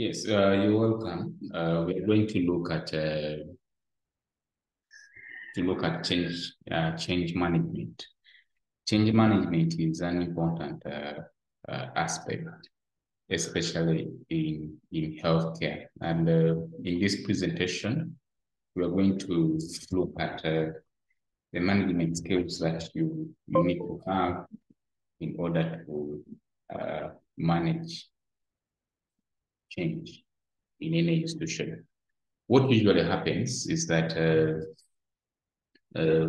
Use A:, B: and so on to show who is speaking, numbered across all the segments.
A: Yes, uh, you're welcome. Uh, we're going to look at uh, to look at change uh, change management. Change management is an important uh, uh, aspect, especially in in healthcare. And in this presentation, we are going to look at the management skills that you you need to have in order to manage change in any institution. What usually happens is that uh, uh,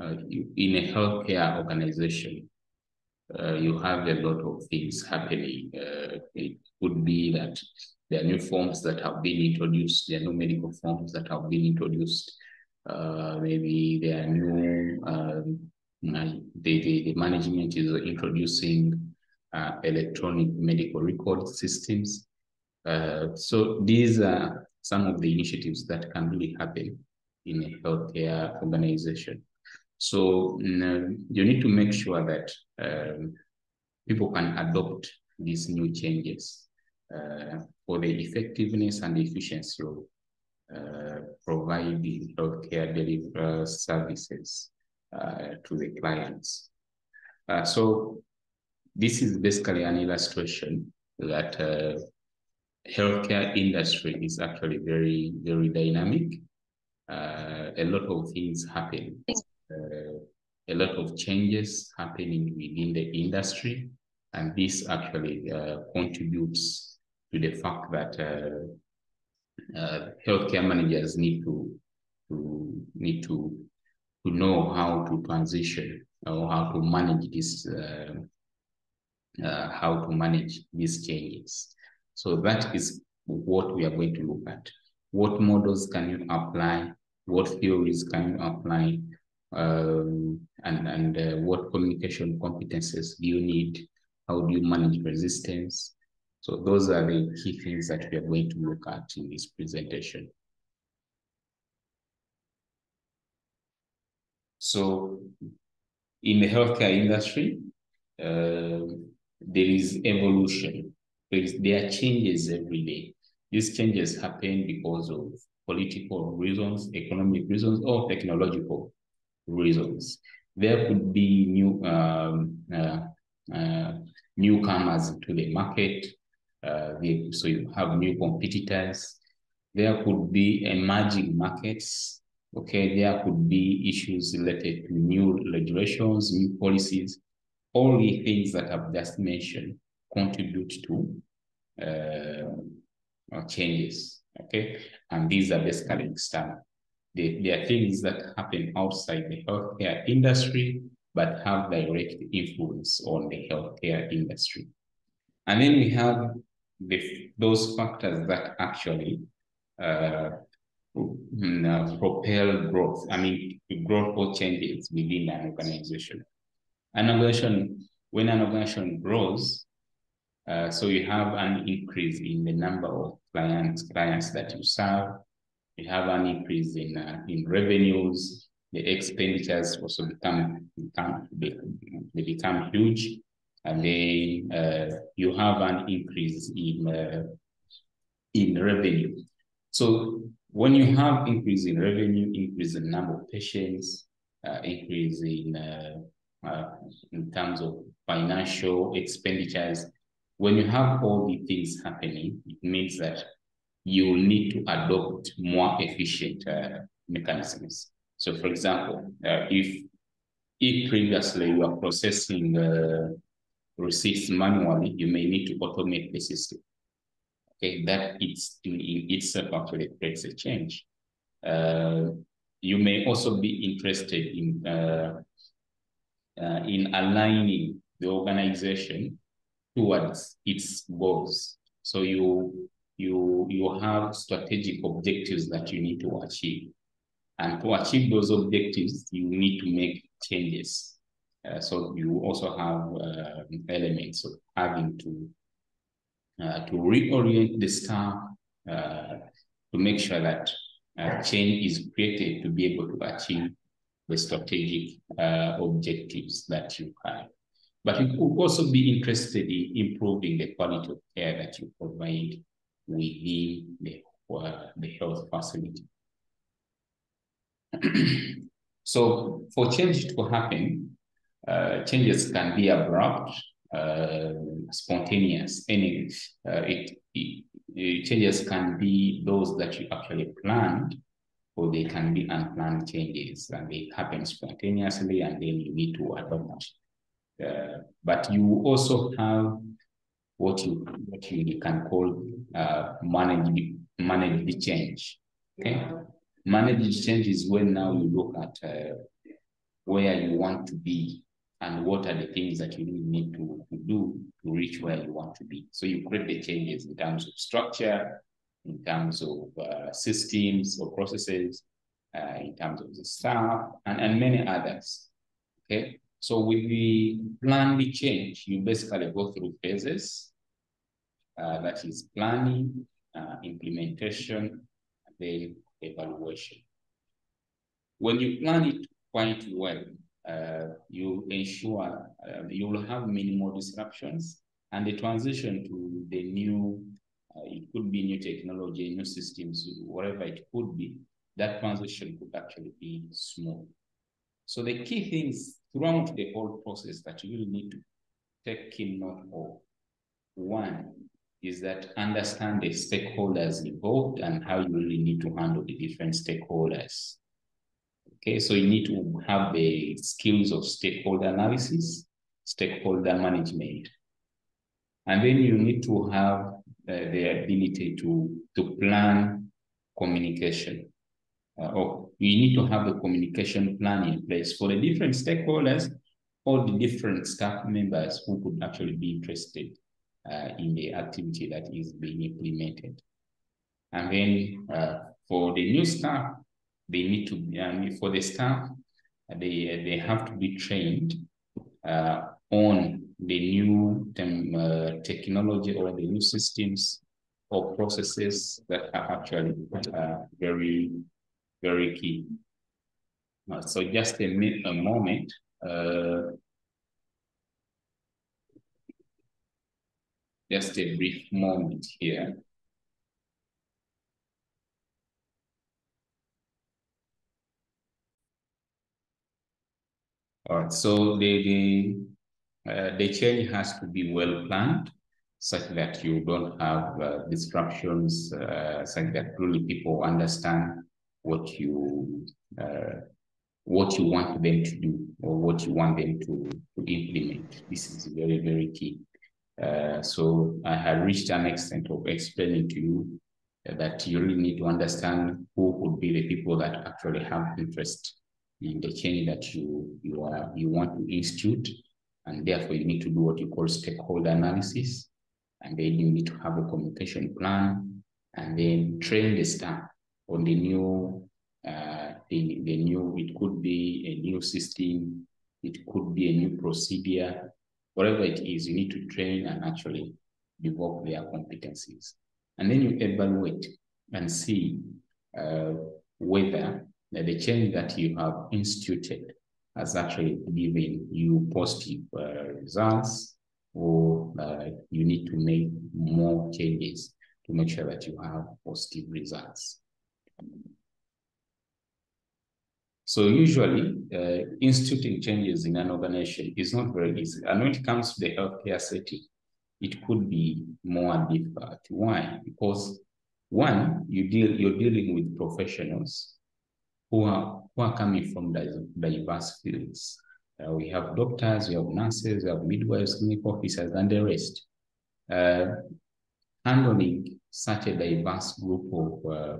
A: uh, in a healthcare organization, uh, you have a lot of things happening. Uh, it could be that there are new forms that have been introduced, there are new medical forms that have been introduced. Uh, maybe there are new, um, the, the, the management is introducing uh, electronic medical record systems. Uh, so these are some of the initiatives that can really happen in a healthcare organization. So mm, you need to make sure that um, people can adopt these new changes uh, for the effectiveness and efficiency of uh, providing healthcare delivery services uh, to the clients. Uh, so this is basically an illustration that uh, healthcare industry is actually very, very dynamic. Uh, a lot of things happen. Uh, a lot of changes happening within the industry. And this actually uh, contributes to the fact that uh, uh, healthcare managers need to, to need to, to know how to transition or how to manage this uh, how to manage these changes. So that is what we are going to look at. What models can you apply? What theories can you apply? Um, and and uh, what communication competences do you need? How do you manage resistance? So those are the key things that we are going to look at in this presentation. So in the healthcare industry, uh, there is evolution. There, is, there are changes every day. These changes happen because of political reasons, economic reasons, or technological reasons. There could be new um, uh, uh, newcomers to the market. Uh, so you have new competitors. There could be emerging markets. Okay, there could be issues related to new regulations, new policies all the things that I've just mentioned contribute to uh, changes. Okay, and these are basically external. They, they are things that happen outside the healthcare industry, but have direct influence on the healthcare industry. And then we have the, those factors that actually uh, mm, uh, propel growth, I mean, growth or changes within an organization. An organization, when an organization grows, uh, so you have an increase in the number of clients, clients that you serve. You have an increase in uh, in revenues. The expenditures also become become they, become huge, and then uh, you have an increase in uh, in revenue. So when you have increase in revenue, increase in number of patients, uh, increase in uh, uh, in terms of financial expenditures. When you have all the things happening, it means that you need to adopt more efficient uh, mechanisms. So, for example, uh, if if previously you are processing uh, receipts manually, you may need to automate the system. Okay, that it's in, in itself actually creates a change. Uh, you may also be interested in uh, in aligning the organization towards its goals. So you you you have strategic objectives that you need to achieve, and to achieve those objectives, you need to make changes. Uh, so you also have uh, elements of having to uh, to reorient the staff uh, to make sure that uh, change is created to be able to achieve the strategic uh, objectives that you have. but you could also be interested in improving the quality of care that you provide within the, uh, the health facility. so for change to happen, uh, changes can be abrupt, uh, spontaneous, and uh, it, it, it, changes can be those that you actually planned, or they can be unplanned changes, and they happen spontaneously, and then you need to adopt uh, but you also have what you what you can call uh, managed managed change. Okay, managed change is when now you look at uh, where you want to be and what are the things that you need to, to do to reach where you want to be. So you create the changes in terms of structure, in terms of uh, systems or processes, uh, in terms of the staff, and, and many others. Okay, so with the change, you basically go through phases. Uh, that is planning, uh, implementation, then evaluation. When you plan it quite well, uh, you ensure uh, you will have minimal disruptions and the transition to the new, uh, it could be new technology, new systems, whatever it could be, that transition could actually be smooth. So the key things throughout the whole process that you need to take note of. One is that understand the stakeholders involved and how you really need to handle the different stakeholders. Okay, so you need to have the skills of stakeholder analysis, stakeholder management. And then you need to have the ability to, to plan communication uh, or we need to have a communication plan in place for the different stakeholders, all the different staff members who could actually be interested uh, in the activity that is being implemented. And then uh, for the new staff, they need to be, um, for the staff, they, they have to be trained uh, on the new uh, technology or the new systems or processes that are actually uh, very very key. Uh, so just a, a moment. Uh, just a brief moment here. All right, so the the, uh, the change has to be well planned such that you don't have uh, disruptions, uh, such that really people understand what you uh, what you want them to do or what you want them to, to implement. This is very, very key. Uh, so I have reached an extent of explaining to you that you really need to understand who would be the people that actually have interest in the change that you you are you want to institute, and therefore you need to do what you call stakeholder analysis, and then you need to have a communication plan, and then train the staff on the new, uh, the, the new, it could be a new system, it could be a new procedure, whatever it is, you need to train and actually develop their competencies. And then you evaluate and see uh, whether the change that you have instituted has actually given you positive uh, results or uh, you need to make more changes to make sure that you have positive results. So usually, uh, instituting changes in an organization is not very easy. And when it comes to the healthcare setting, it could be more difficult. Why? Because one, you deal you're dealing with professionals who are who are coming from diverse fields. Uh, we have doctors, we have nurses, we have midwives, clinical officers, and the rest. Uh, handling such a diverse group of uh,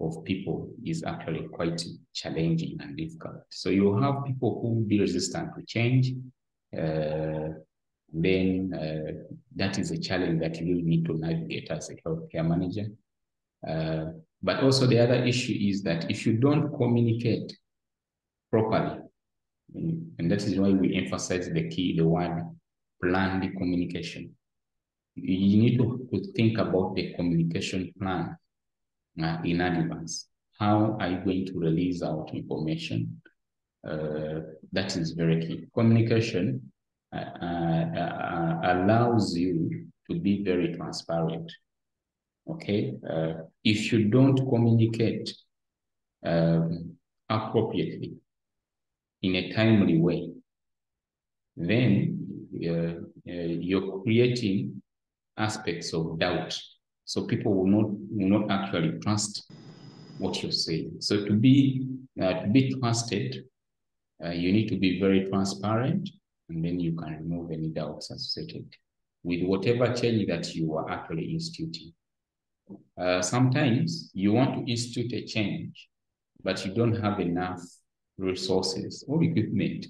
A: of people is actually quite challenging and difficult. So you have people who will be resistant to change. Uh, then uh, that is a challenge that you will need to navigate as a healthcare manager. Uh, but also the other issue is that if you don't communicate properly, and that is why we emphasize the key, the word planned communication. You need to, to think about the communication plan uh, in advance. How are you going to release out information? Uh, that is very key. Communication uh, uh, allows you to be very transparent. Okay, uh, if you don't communicate um, appropriately in a timely way, then uh, uh, you're creating aspects of doubt. So people will not will not actually trust what you're saying. So to be uh, to be trusted, uh, you need to be very transparent, and then you can remove any doubts associated with whatever change that you are actually instituting. Uh, sometimes you want to institute a change, but you don't have enough resources or equipment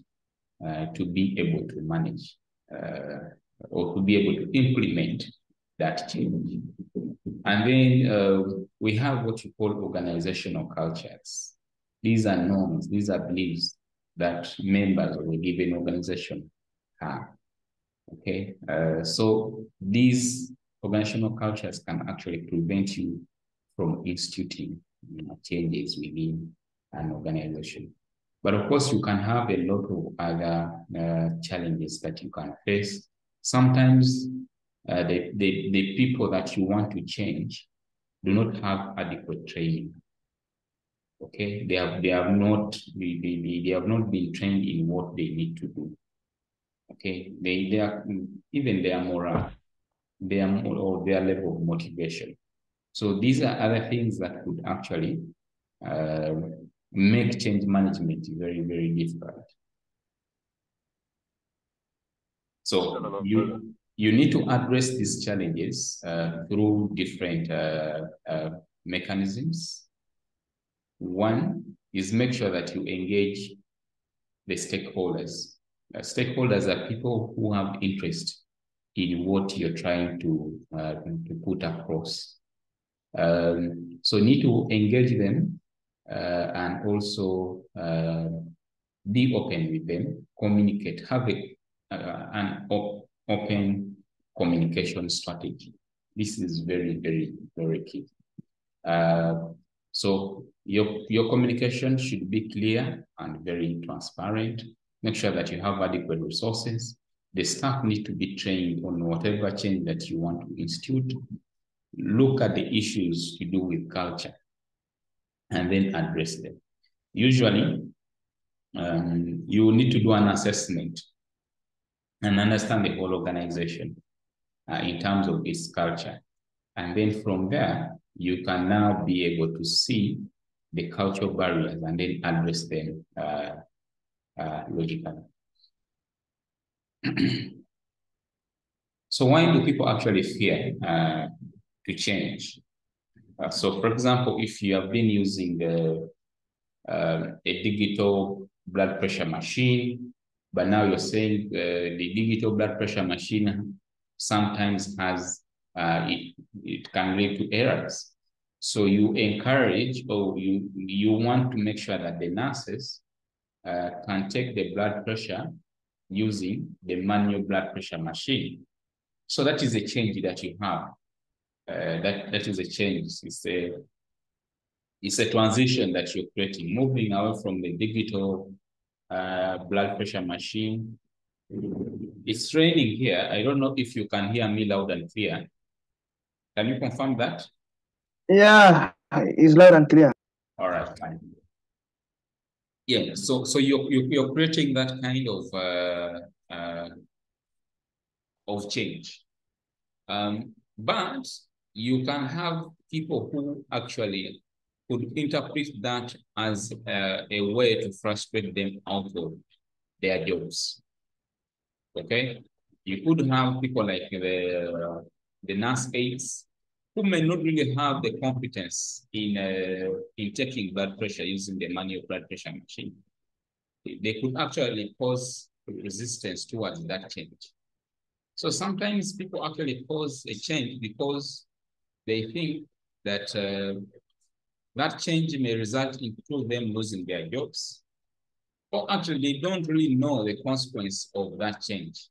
A: uh, to be able to manage uh, or to be able to implement that change. And then uh, we have what you call organizational cultures. These are norms, these are beliefs that members of a given organization have. Okay, uh, so these organizational cultures can actually prevent you from instituting you know, changes within an organization. But of course, you can have a lot of other uh, challenges that you can face. Sometimes uh, the, the, the people that you want to change do not have adequate training. Okay, they have they have not they, they, they have not been trained in what they need to do. Okay, they they are even their moral their or their level of motivation. So these are other things that could actually uh, make change management very, very difficult. So you, you need to address these challenges uh, through different uh, uh, mechanisms. One is make sure that you engage the stakeholders. Uh, stakeholders are people who have interest in what you're trying to, uh, to put across. Um, so need to engage them uh, and also uh, be open with them, communicate, have a, uh, an op open communication strategy. This is very, very, very key. Uh, so your, your communication should be clear and very transparent. Make sure that you have adequate resources. The staff need to be trained on whatever change that you want to institute. Look at the issues to do with culture and then address them. Usually, um, you need to do an assessment and understand the whole organization uh, in terms of its culture. And then from there, you can now be able to see the cultural barriers and then address them uh, uh, logically. So why do people actually fear uh, to change? Uh, so for example, if you have been using uh, a digital blood pressure machine, but now you're saying uh, the digital blood pressure machine sometimes has, uh, it, it can lead to errors. So you encourage or you, you want to make sure that the nurses uh, can take the blood pressure using the manual blood pressure machine. So that is a change that you have uh, that that is a change. It's a it's a transition that you're creating, moving away from the digital uh, blood pressure machine. It's raining here. I don't know if you can hear me loud and clear. Can you confirm that?
B: Yeah, it's loud and clear.
A: All right, fine. Yeah, so so you're you're creating that kind of uh, uh, of change, um, but you can have people who actually could interpret that as uh, a way to frustrate them out of their jobs. Okay, you could have people like the the nurse aides who may not really have the competence in uh, in taking blood pressure using the manual blood pressure machine. They could actually cause resistance towards that change. So sometimes people actually cause a change because they think that uh, that change may result in them losing their jobs. Or actually, they don't really know the consequence of that change.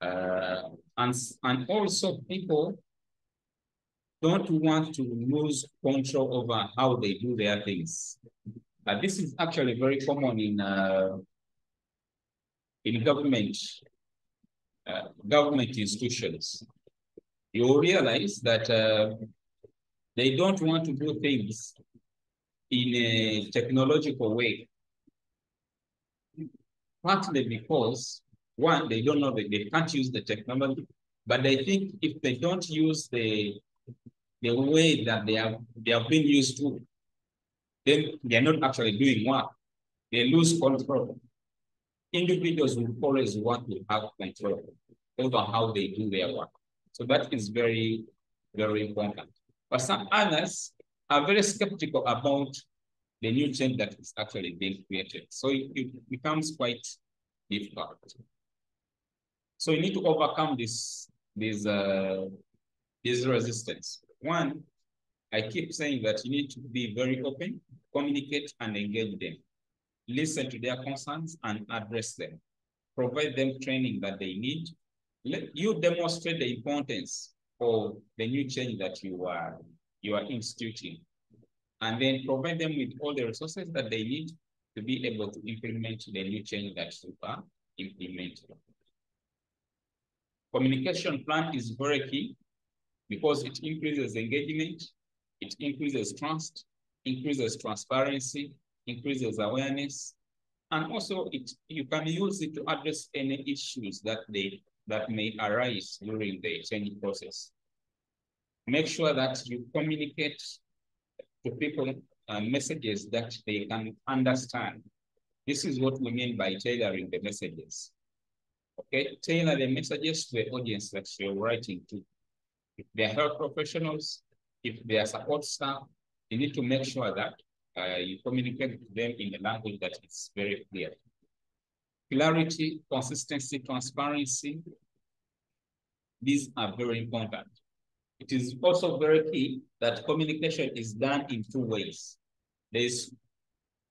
A: Uh, and, and also people don't want to lose control over how they do their things. Uh, this is actually very common in uh, in government, uh, government institutions, you realize that uh, they don't want to do things in a technological way. Partly because, one, they don't know that they can't use the technology, but they think if they don't use the, the way that they have, they have been used to, then they're not actually doing work. They lose control. Individuals will always want to have control over how they do their work. So that is very, very important. But some others are very skeptical about the new change that is actually being created. So it, it becomes quite difficult. So you need to overcome this, this, uh, this resistance. One, I keep saying that you need to be very open, communicate and engage them. Listen to their concerns and address them. Provide them training that they need. Let you demonstrate the importance of the new change that you are you are instituting and then provide them with all the resources that they need to be able to implement the new change that you are implementing. Communication plan is very key because it increases engagement, it increases trust, increases transparency, increases awareness, and also it you can use it to address any issues that they that may arise during the change process. Make sure that you communicate to people uh, messages that they can understand. This is what we mean by tailoring the messages. Okay, tailor the messages to the audience that you're writing to. If they're health professionals, if they are support staff, you need to make sure that uh, you communicate to them in a language that is very clear. Clarity, consistency, transparency, these are very important. It is also very key that communication is done in two ways. There's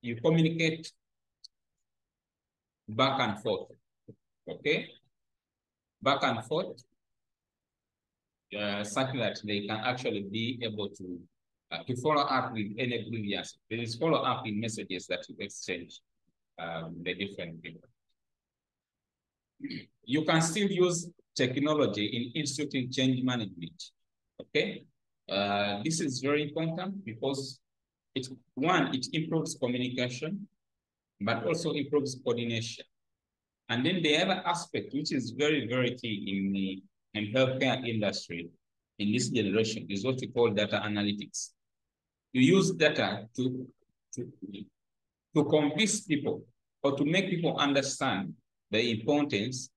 A: you communicate back and forth, okay? Back and forth, uh, that they can actually be able to uh, to follow up with any previous. There is follow up in messages that you exchange um, the different people. You can still use technology in instituting change management. Okay, uh, this is very important because it one it improves communication, but also improves coordination. And then the other aspect, which is very very key in the in healthcare industry in this generation, is what we call data analytics. You use data to to to convince people or to make people understand the importance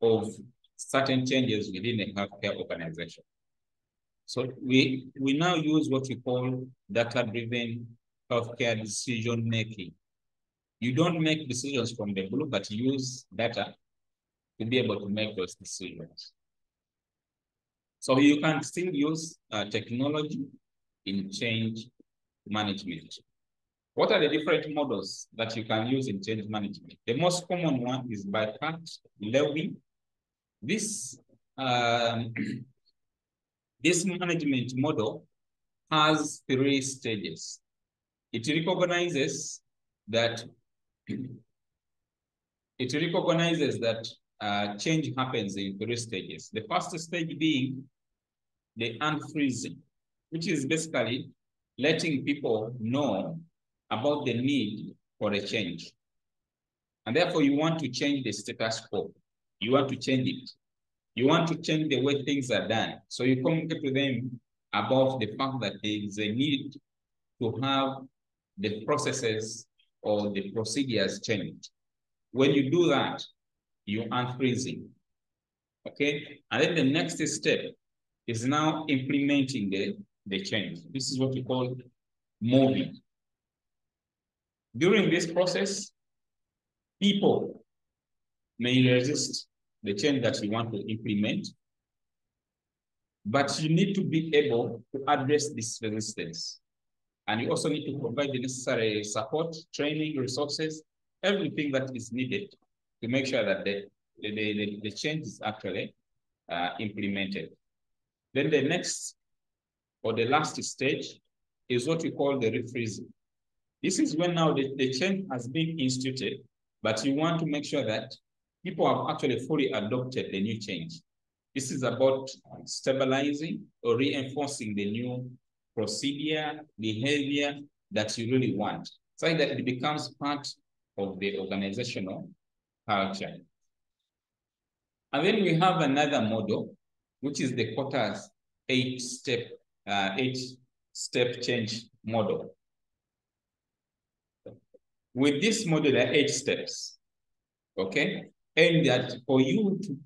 A: of certain changes within a healthcare organization. So we, we now use what we call data-driven healthcare decision making. You don't make decisions from the blue, but you use data to be able to make those decisions. So you can still use uh, technology in change management. What are the different models that you can use in change management? The most common one is by Kurt Lewin. This um, this management model has three stages. It recognizes that it recognizes that uh, change happens in three stages. The first stage being the unfreezing, which is basically letting people know about the need for a change. And therefore, you want to change the status quo. You want to change it. You want to change the way things are done. So you communicate to them about the fact that there is a need to have the processes or the procedures changed. When you do that, you are freezing. Okay? And then the next step is now implementing the, the change. This is what we call moving. During this process, people may resist the change that you want to implement. But you need to be able to address this resistance. And you also need to provide the necessary support, training, resources, everything that is needed to make sure that the, the, the, the change is actually uh, implemented. Then the next or the last stage is what we call the refreezing. This is when now the, the change has been instituted, but you want to make sure that people have actually fully adopted the new change. This is about stabilizing or reinforcing the new procedure, behavior that you really want, so that it becomes part of the organizational culture. And then we have another model, which is the Kotter's eight-step uh, eight-step change model. With this model, there are eight steps, okay? And that for you to,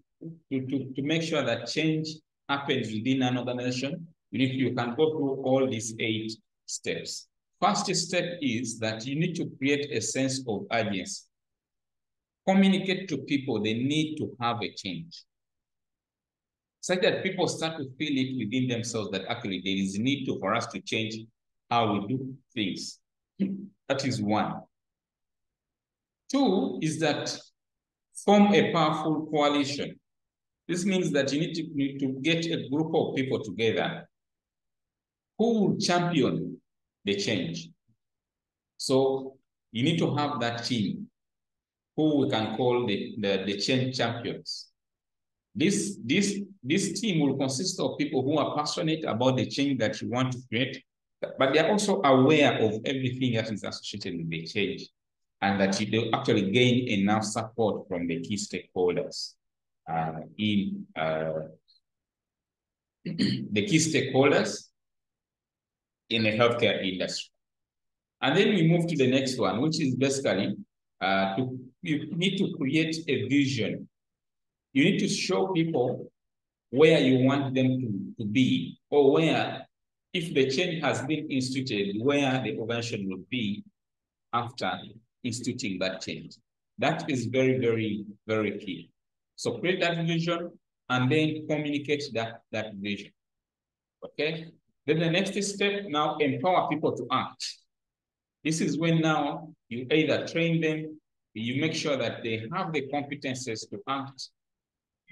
A: to, to, to make sure that change happens within an organization, you need you can go through all these eight steps. First step is that you need to create a sense of urgency. Communicate to people they need to have a change. Such that people start to feel it within themselves that actually there is a need to, for us to change how we do things. That is one. Two is that form a powerful coalition. This means that you need to, need to get a group of people together who will champion the change. So you need to have that team who we can call the, the, the change champions. This, this, this team will consist of people who are passionate about the change that you want to create, but they're also aware of everything that is associated with the change and that you they actually gain enough support from the key stakeholders uh, in uh, the key stakeholders in the healthcare industry. And then we move to the next one, which is basically uh, to, you need to create a vision. You need to show people where you want them to, to be or where, if the change has been instituted, where the organization will be after instituting that change. That is very, very, very key. So create that vision and then communicate that, that vision. Okay? Then the next step now empower people to act. This is when now you either train them, you make sure that they have the competences to act.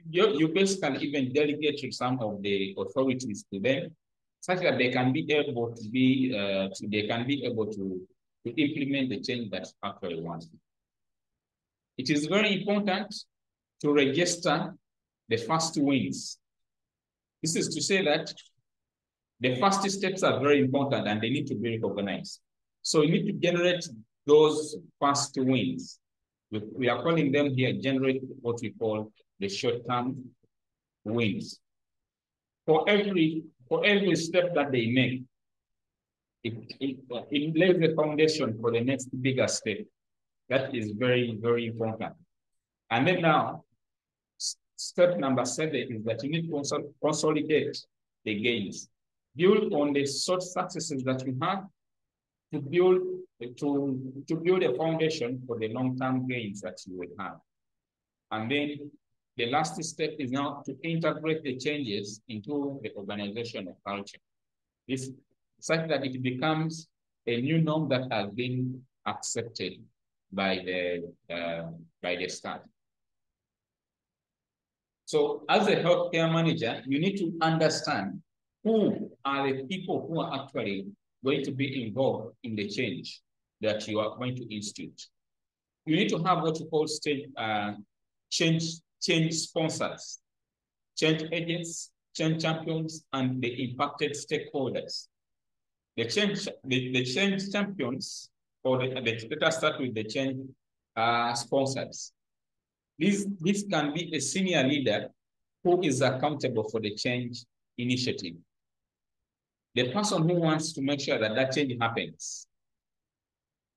A: You, you basically even delegate some of the authorities to them, such that they can be able to be, uh, to, they can be able to to implement the change that actually wants. It is very important to register the first wins. This is to say that the first steps are very important and they need to be recognized. So you need to generate those first wins. We are calling them here generate what we call the short-term wins. For every for every step that they make, it, it, it lays the foundation for the next bigger step. That is very, very important. And then now, step number seven is that you need to consolidate the gains. Build on the short successes that you have to build to, to build a foundation for the long-term gains that you will have. And then the last step is now to integrate the changes into the organization organizational culture. This such that it becomes a new norm that has been accepted by the, uh, by the staff. So as a healthcare manager, you need to understand who are the people who are actually going to be involved in the change that you are going to institute. You need to have what you call state, uh, change, change sponsors, change agents, change champions, and the impacted stakeholders. The change, the, the change champions, or the, the, let us start with the change uh, sponsors. This, this can be a senior leader who is accountable for the change initiative. The person who wants to make sure that that change happens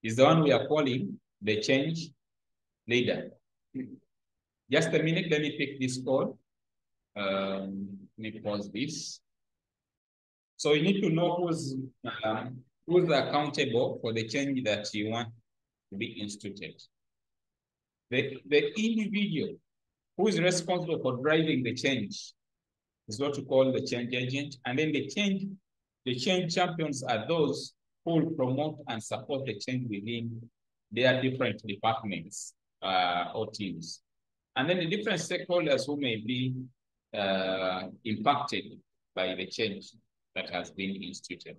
A: is the one we are calling the change leader. Just a minute, let me pick this call. Um, let me pause this. So you need to know who's um, who's accountable for the change that you want to be instituted. The, the individual who is responsible for driving the change is what we call the change agent. And then the change, the change champions are those who promote and support the change within their different departments uh, or teams. And then the different stakeholders who may be uh, impacted by the change that has been instituted.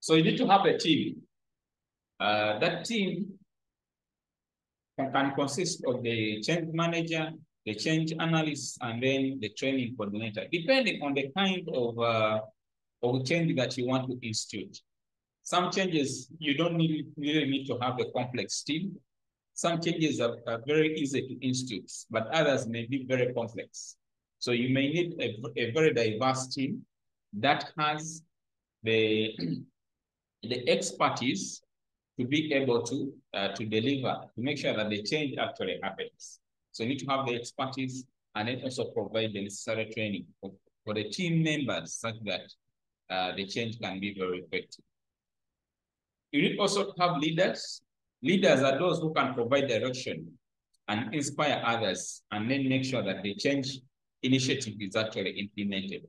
A: So you need to have a team. Uh, that team can, can consist of the change manager, the change analyst, and then the training coordinator, depending on the kind of, uh, of change that you want to institute. Some changes, you don't need, really need to have a complex team. Some changes are, are very easy to institute, but others may be very complex. So you may need a, a very diverse team that has the, the expertise to be able to, uh, to deliver, to make sure that the change actually happens. So you need to have the expertise and then also provide the necessary training for, for the team members such that uh, the change can be very effective. You need also to have leaders. Leaders are those who can provide direction and inspire others and then make sure that the change initiative is actually implemented.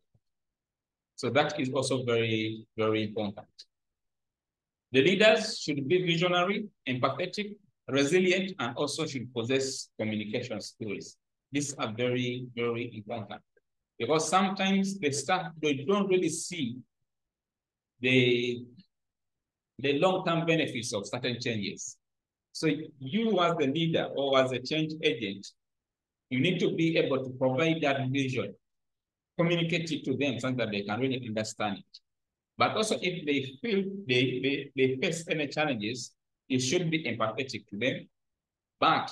A: So that is also very, very important. The leaders should be visionary, empathetic, resilient, and also should possess communication skills. These are very, very important because sometimes the staff they don't really see the, the long-term benefits of certain changes. So you as the leader or as a change agent, you need to be able to provide that vision, communicate it to them so that they can really understand it. But also if they feel they, they, they face any challenges, you should be empathetic to them, but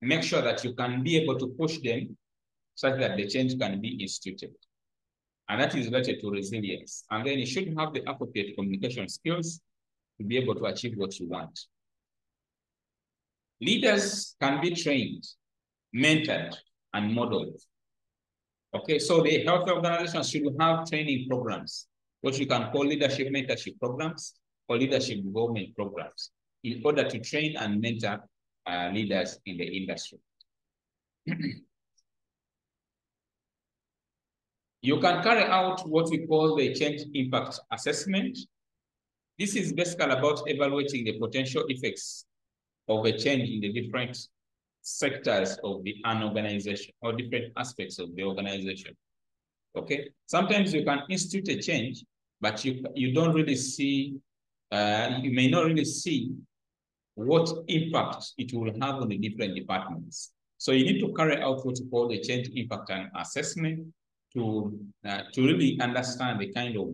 A: make sure that you can be able to push them such that the change can be instituted. And that is related to resilience. And then you should have the appropriate communication skills to be able to achieve what you want. Leaders can be trained, mentored, and modeled. Okay, so the health organizations should have training programs what you can call leadership mentorship programs or leadership development programs in order to train and mentor uh, leaders in the industry. you can carry out what we call the change impact assessment. This is basically about evaluating the potential effects of a change in the different sectors of the an organization or different aspects of the organization. Okay, sometimes you can institute a change but you, you don't really see, uh, you may not really see what impact it will have on the different departments. So you need to carry out what you call the change impact and assessment to, uh, to really understand the kind of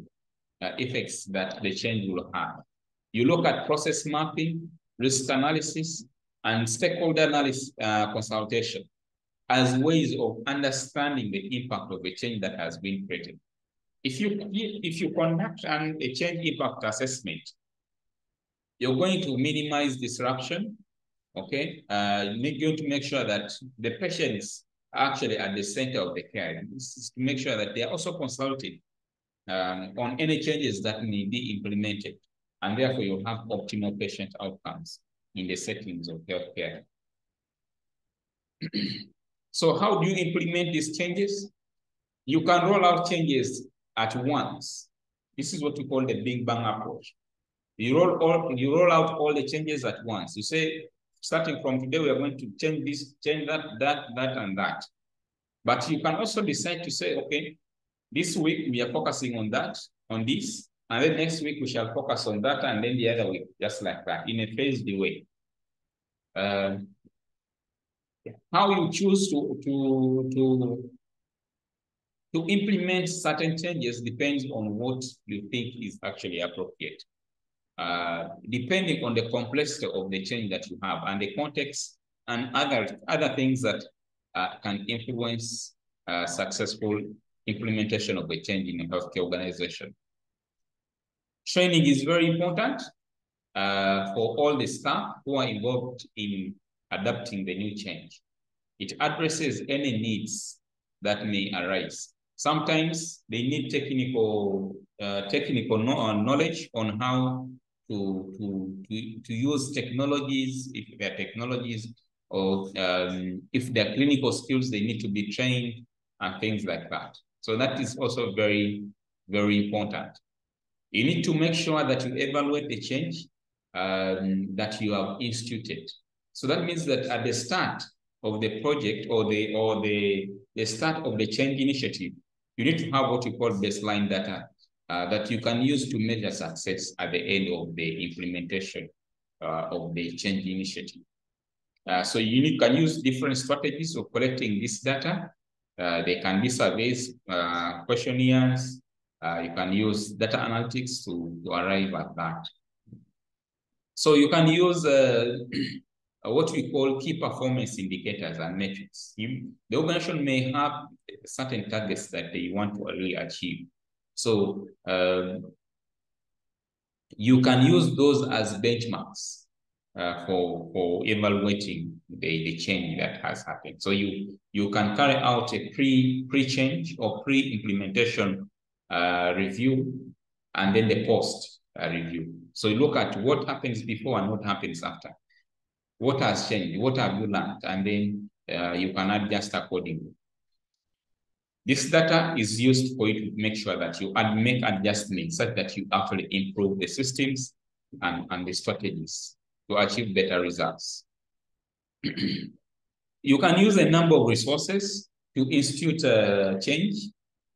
A: uh, effects that the change will have. You look at process mapping, risk analysis, and stakeholder analysis uh, consultation as ways of understanding the impact of the change that has been created. If you, if you conduct an, a change impact assessment, you're going to minimize disruption, okay? Uh, you're going to make sure that the patients actually at the center of the care. This is to make sure that they are also consulted um, on any changes that may be implemented. And therefore, you'll have optimal patient outcomes in the settings of healthcare. so how do you implement these changes? You can roll out changes at once. This is what we call the Big Bang approach. You roll all, you roll out all the changes at once. You say, starting from today, we are going to change this, change that, that, that, and that. But you can also decide to say, okay, this week we are focusing on that, on this, and then next week we shall focus on that, and then the other week, just like that, in a phased way. Um, how you choose to to to to implement certain changes depends on what you think is actually appropriate. Uh, depending on the complexity of the change that you have and the context and other, other things that uh, can influence uh, successful implementation of a change in a healthcare organization. Training is very important uh, for all the staff who are involved in adapting the new change. It addresses any needs that may arise. Sometimes they need technical uh, technical uh, knowledge on how to, to, to, to use technologies, if they're technologies, or um, if they're clinical skills, they need to be trained and things like that. So that is also very, very important. You need to make sure that you evaluate the change um, that you have instituted. So that means that at the start of the project or the or the, the start of the change initiative, you need to have what you call baseline data uh, that you can use to measure success at the end of the implementation uh, of the change initiative. Uh, so you can use different strategies of collecting this data. Uh, they can be surveys, uh, questionnaires. You can use data analytics to, to arrive at that. So you can use what we call key performance indicators and metrics. You, the organization may have certain targets that they want to really achieve. So um, you can use those as benchmarks uh, for, for evaluating the, the change that has happened. So you, you can carry out a pre, pre-change or pre-implementation uh, review and then the post uh, review. So you look at what happens before and what happens after. What has changed? What have you learned? And then uh, you can adjust accordingly. This data is used for you to make sure that you make adjustments such that you actually improve the systems and, and the strategies to achieve better results. you can use a number of resources to institute uh, change.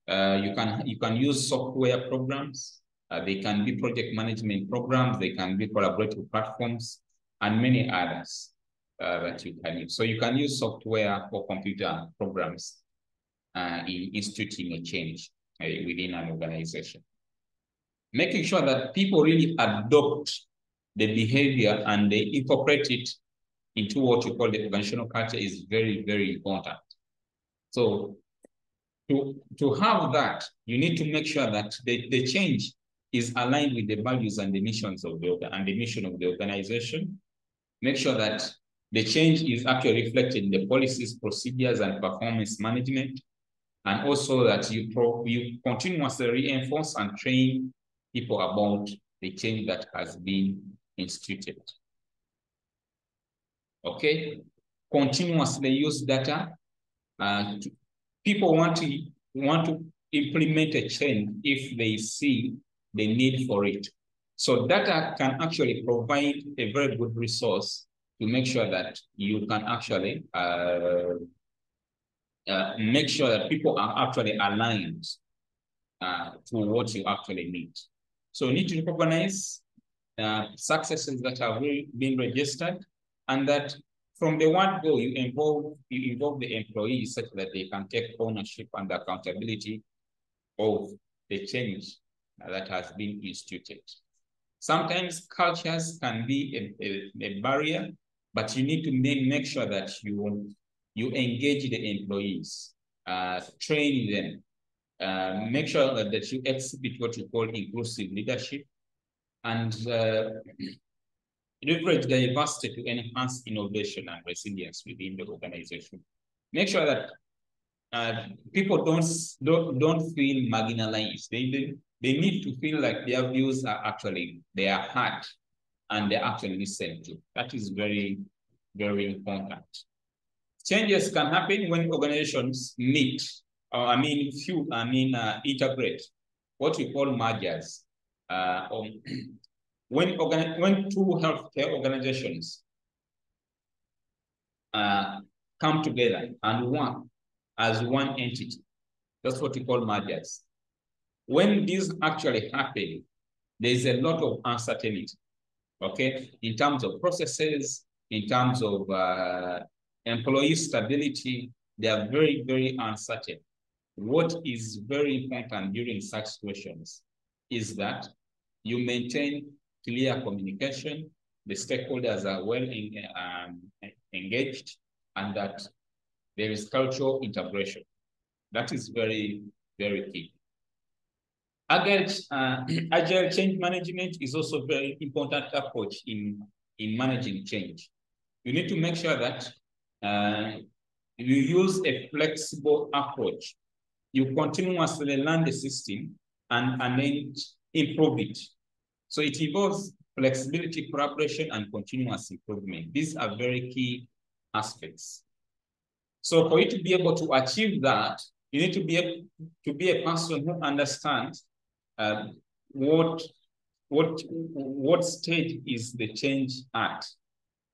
A: Uh, you can you can use software programs. Uh, they can be project management programs. They can be collaborative platforms and many others uh, that you can use. So you can use software or computer programs uh, in instituting a change uh, within an organization. Making sure that people really adopt the behavior and they incorporate it into what you call the organizational culture is very, very important. So to, to have that, you need to make sure that the, the change is aligned with the values and the missions of the and the mission of the organization. Make sure that the change is actually reflected in the policies, procedures, and performance management. And also that you, pro, you continuously reinforce and train people about the change that has been instituted. Okay, continuously use data. Uh, people want to want to implement a change if they see the need for it. So data can actually provide a very good resource to make sure that you can actually uh, uh, make sure that people are actually aligned uh, to what you actually need. So you need to recognize uh, successes that have been registered and that from the one go, you involve, you involve the employees such that they can take ownership and accountability of the change that has been instituted. Sometimes cultures can be a, a, a barrier but you need to make, make sure that you, you engage the employees, uh, train them, uh, make sure that, that you exhibit what you call inclusive leadership, and uh, leverage diversity to enhance innovation and resilience within the organization. Make sure that uh, people don't, don't, don't feel marginalized. They, they, they need to feel like their views are actually, they are heard and they are actually listened to. That is very, very important. Changes can happen when organizations meet, I mean, few, I mean, uh, integrate, what we call mergers. Uh, um, when, organ when two healthcare organizations uh, come together and work as one entity, that's what we call mergers. When these actually happen, there's a lot of uncertainty okay, in terms of processes, in terms of uh, employee stability, they are very, very uncertain. What is very important during such situations is that you maintain clear communication, the stakeholders are well in, um, engaged, and that there is cultural integration. That is very, very key. Agile, uh, agile change management is also a very important approach in, in managing change. You need to make sure that uh, you use a flexible approach. You continuously learn the system and, and then improve it. So it involves flexibility, collaboration, and continuous improvement. These are very key aspects. So for you to be able to achieve that, you need to be able to be a person who understands uh, what what what stage is the change at,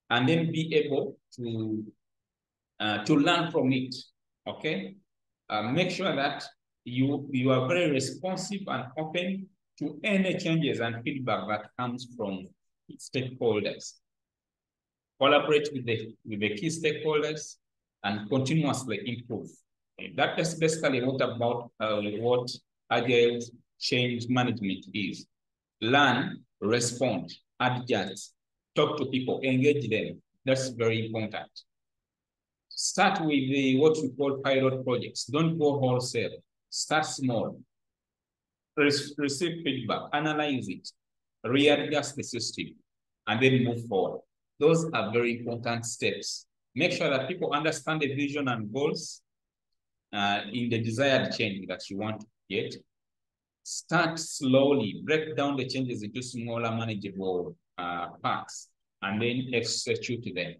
A: and then be able to uh, to learn from it. Okay, uh, make sure that you, you are very responsive and open to any changes and feedback that comes from stakeholders. Collaborate with the, with the key stakeholders and continuously improve. That is basically what about uh, what agile change management is. Learn, respond, adjust, talk to people, engage them. That's very important. Start with the what we call pilot projects. Don't go wholesale. Start small. Re receive feedback, analyze it, readjust the system, and then move forward. Those are very important steps. Make sure that people understand the vision and goals uh, in the desired change that you want to get. Start slowly, break down the changes into smaller manageable uh, parts, and then execute them.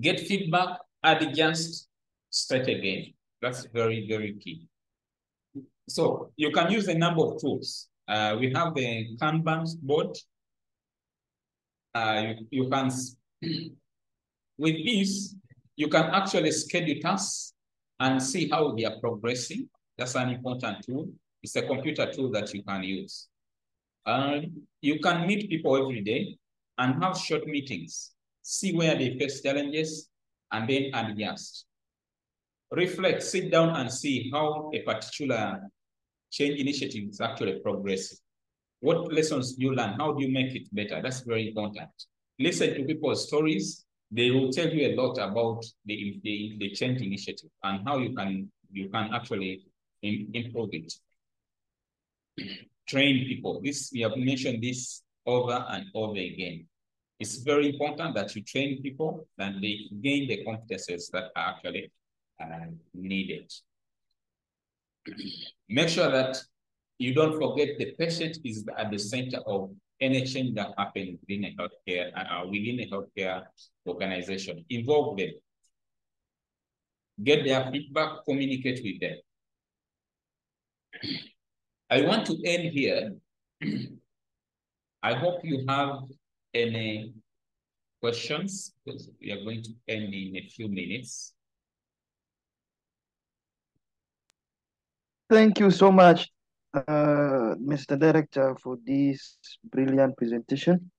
A: Get feedback, adjust, start again. That's very, very key. So you can use a number of tools. Uh, we have the Kanban board. Uh, you, you can, with this, you can actually schedule tasks and see how they are progressing. That's an important tool. It's a computer tool that you can use. Um, you can meet people every day and have short meetings. See where they face challenges and then adjust. Reflect, sit down and see how a particular change initiative is actually progressing. What lessons do you learn? How do you make it better? That's very important. Listen to people's stories. They will tell you a lot about the, the, the change initiative and how you can you can actually improve it. Train people. This we have mentioned this over and over again. It's very important that you train people and they gain the competences that are actually uh, needed. Make sure that you don't forget the patient is at the center of any change that happens within a healthcare uh, within a healthcare organization. Involve them. Get their feedback, communicate with them. I want to end here. I hope you have any questions because we are going to end in a few minutes.
B: Thank you so much, uh, Mr. Director, for this brilliant presentation.